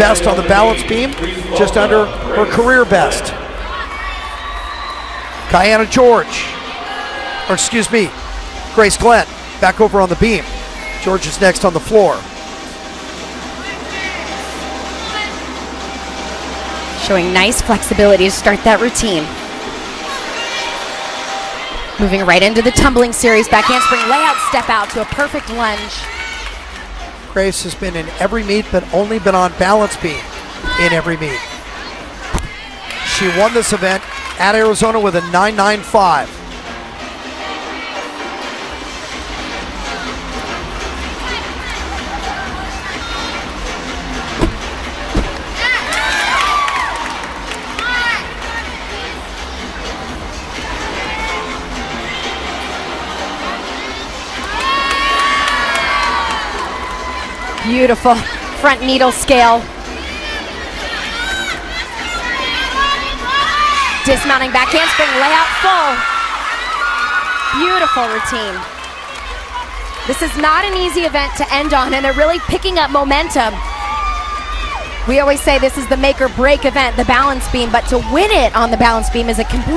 best on the balance beam, just under her career best. Kiana George, or excuse me, Grace Glenn, back over on the beam. George is next on the floor. Showing nice flexibility to start that routine. Moving right into the tumbling series, back handspring layout, step out to a perfect lunge. Grace has been in every meet, but only been on balance beam in every meet. She won this event at Arizona with a 995. Beautiful front needle scale. Dismounting back handspring, layout full. Beautiful routine. This is not an easy event to end on, and they're really picking up momentum. We always say this is the make or break event, the balance beam, but to win it on the balance beam is a complete